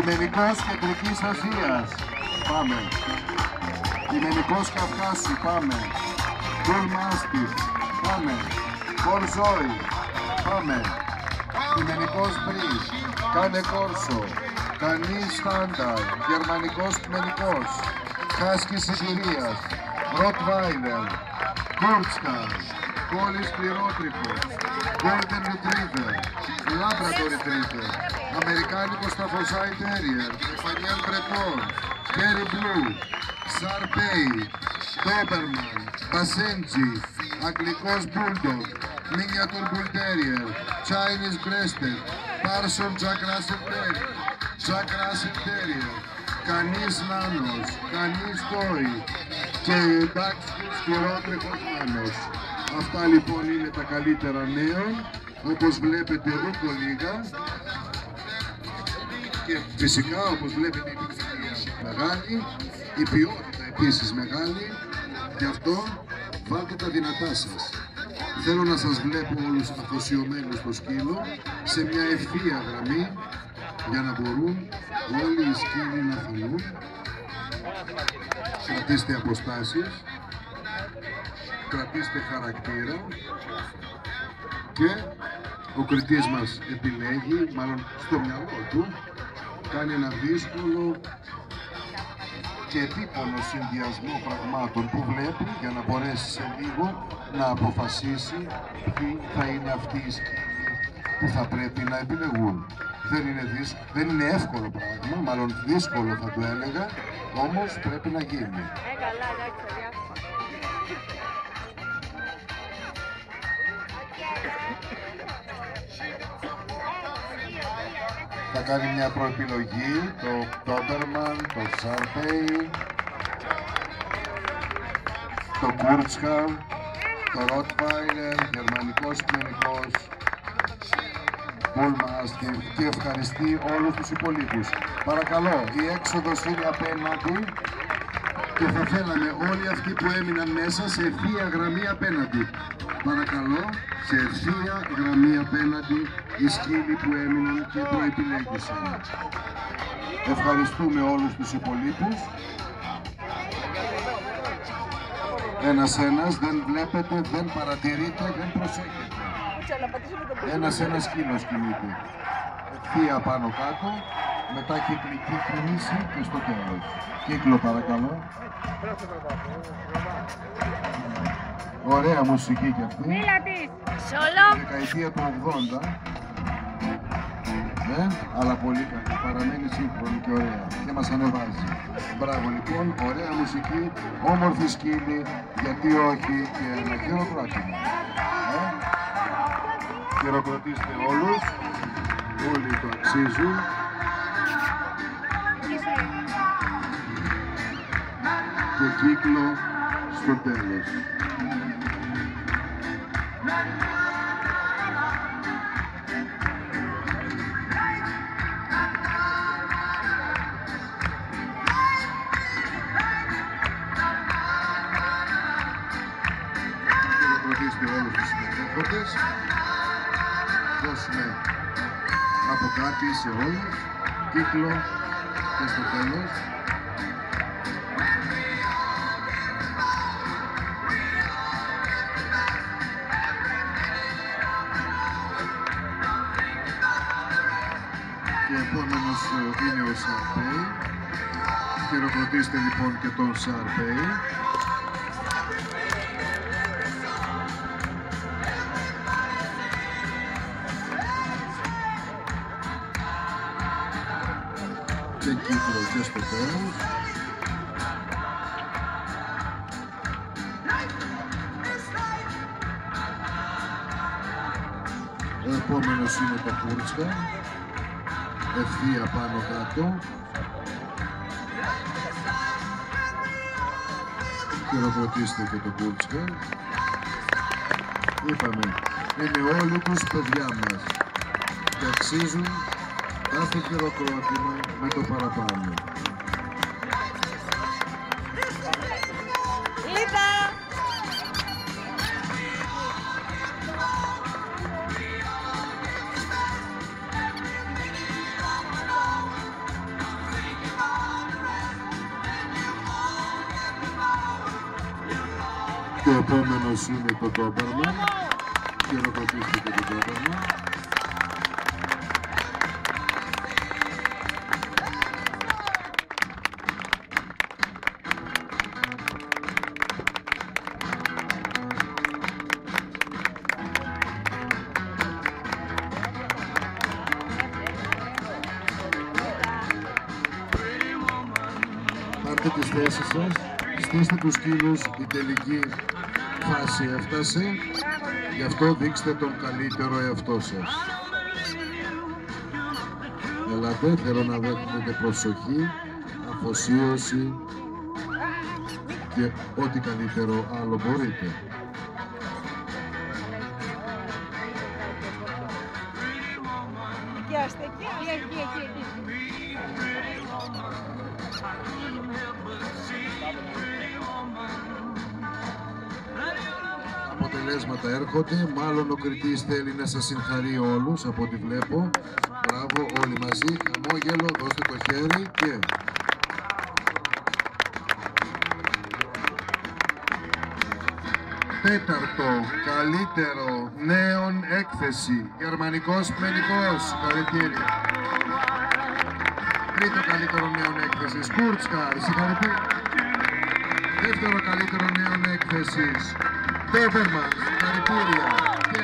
Πιμενικός Κεντρικής Ασίας. Πάμε. Πιμενικός Καυκάσου. Πάμε. Bull Mastiff. Πάμε. Πολ Ζόη. Πάμε. Πιμενικός Μπρις. Κάνε Κόρσο. Κανή Στάνταρ. Γερμανικός Πιμενικός. Χάσκι Σιγκυρίας. Ροτ Βάινερ. Κούρτσκα. Κόλλης Πληρότρυπος. Golden Retriever. Labrador Retriever. Αμερικάνικο Σταφοσάι Terrier. Εφανιέλ Μπρετόν. Κέρι Μπλου. Σαρπέι. Ντόμπερμαν. Μπασέντζι. Αγγλικός Bulldog. Miniatur Bull Terrier. Chinese Breasted. Parson Jack Russell Terrier. Jack Russell Terrier. Κανείς Νάνος. Κανείς Toy. Και εντάξει Σπυρότρεχος Νάνος. Αυτά λοιπόν είναι τα καλύτερα νέων. Όπως βλέπετε ρούκο λίγα. Και φυσικά όπως βλέπετε η ποικιλία μεγάλη. Η ποιότητα επίσης μεγάλη. Γι' αυτό βάλτε τα δυνατά σας. Θέλω να σας βλέπω όλους αφοσιωμένους στο σκύλο σε μια ευθεία γραμμή για να μπορούν όλοι οι σκύλοι να φανούν. Κρατήστε αποστάσεις, κρατήστε χαρακτήρα και ο κριτής μας επιλέγει, μάλλον στο μυαλό του, κάνει ένα δύσκολο και επίπονο συνδυασμό πραγμάτων που βλέπει για να μπορέσει σε λίγο να αποφασίσει ποιοι θα είναι αυτοί οι σκύλοι που θα πρέπει να επιλεγούν. Δεν είναι, δύσκολο, δεν είναι εύκολο πράγμα, μάλλον δύσκολο θα το έλεγα, όμως πρέπει να γίνει. Ε, καλά, Θα κάνει μια προεπιλογή, το Doberman, το Sharpei, το Kurzham, το Rottweiler, γερμανικός πυρηνικός, Bull Mastiff και ευχαριστεί όλους τους υπολείπους. Παρακαλώ, η έξοδος είναι απέναντι και θα θέλαμε όλοι αυτοί που έμειναν μέσα σε ευθεία γραμμή απέναντι. Παρακαλώ, σε ευθεία γραμμή απέναντι οι σκύλοι που έμειναν και προεπιλέγησαν. Ευχαριστούμε όλους τους υπολείπους. Ένας-ένας, δεν βλέπετε, δεν παρατηρείτε, δεν προσέχετε. Κούτσα, να πατήσουμε τον πίσω. Ένας ένας σκύλος κινείται. Ευθεία πάνω κάτω, μετά κυκλική κίνηση και στο τέλος. Κύκλο παρακαλώ. Ωραία μουσική κι αυτή. Μίλα της. Σολό. Δεκαετία του 80. Ναι, αλλά πολύ καλή. Παραμένει σύγχρονη και ωραία. Και μας ανεβάζει. Μπράβο λοιπόν, ωραία μουσική, όμορφη σκηνή, γιατί όχι και ένα χειροκρότημα. Ε; Χειροκροτήστε όλους, όλοι το αξίζουν. Κύκλο στο τέλος. χειροκροτήστε όλους τους συμμετέχοντες. Δώσουμε από κάτι σε όλους, κύκλο και στο τέλος. Επόμενος ε, είναι ο Σαρπέι. Χειροκροτήστε λοιπόν και τον Σαρπέι. και κύκλο και στο τέλος. Ο επόμενος είναι το Κούρτσκα, ευθεία πάνω κάτω. Χειροκροτήστε και το Κούρτσκα. Είπαμε, είναι όλοι τους παιδιά μας και αξίζουν κάθε χειροκρότημα με το παραπάνω. Και ο επόμενος είναι το Ντόμπερμαν. Χειροκροτήστε και τον Ντόμπερμαν. Πάρτε τις θέσεις σας, στήστε τους σκύλους, η τελική φάση έφτασε, γι' αυτό δείξτε τον καλύτερο εαυτό σας. Ελάτε, θέλω να δέχετε προσοχή, αφοσίωση και ό,τι καλύτερο άλλο μπορείτε. Εκεί, εκεί, εκεί, εκεί, εκεί. Αποτελέσματα έρχονται, μάλλον ο κριτής θέλει να σας συγχαρεί όλους από ό,τι βλέπω. Μπράβο όλοι μαζί, χαμόγελο, δώστε το χέρι και... Τέταρτο, καλύτερο, νέον έκθεση, γερμανικός πλενικός, συγχαρητήρια. Τρίτο καλύτερο νέον έκθεση, Κούρτσκαρ, συγχαρητήρια. Δεύτερο καλύτερο νέον έκθεση, Τόπερμαν, συγχαρητήρια. Και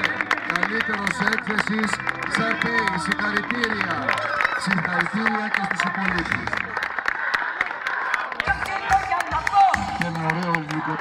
καλύτερος έκθεσης, Σαρτέι, συγχαρητήρια. Συγχαρητήρια και στους υπολείπους. Και ένα ωραίο ελληνικό